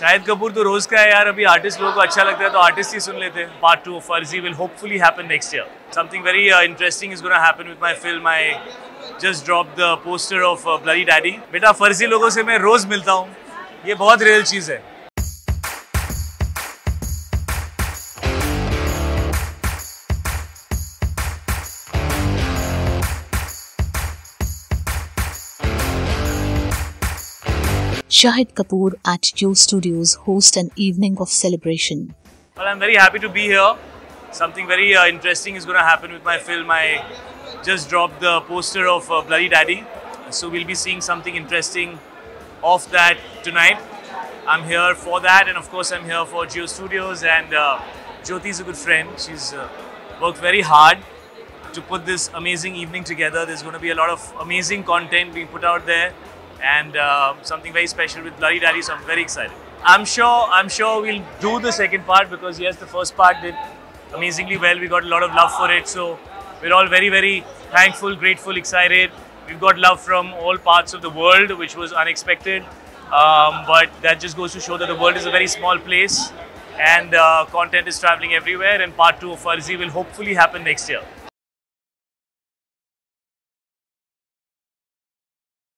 शाहिद कपूर तो रोज का है यार, अभी आर्टिस्ट लोगों को अच्छा लगता है तो आर्टिस्ट ही सुन लेते हैं। Part two Farzi will hopefully happen next year something very interesting is gonna happen with my film I just drop the poster of Bloody Daddy बेटा फर्जी लोगों से मैं रोज मिलता हूँ। ये बहुत रियल चीज़ है। Shahid Kapoor at Jio Studios host an evening of celebration. Well, I'm very happy to be here. Something very uh, interesting is going to happen with my film. I just dropped the poster of uh, Bloody Daddy. So we'll be seeing something interesting of that tonight. I'm here for that, and of course, I'm here for Jio Studios. And uh, Jyoti is a good friend. She's uh, worked very hard to put this amazing evening together. There's going to be a lot of amazing content being put out there, and uh, something very special with Bloody Daddy. So I'm very excited. I'm sure. I'm sure we'll do the second part because yes, the first part did amazingly well. We got a lot of love for it. So we're all very, very thankful, grateful, excited. We've got love from all parts of the world, which was unexpected. Um, but that just goes to show that the world is a very small place and uh, content is traveling everywhere. And part two of Farzi will hopefully happen next year.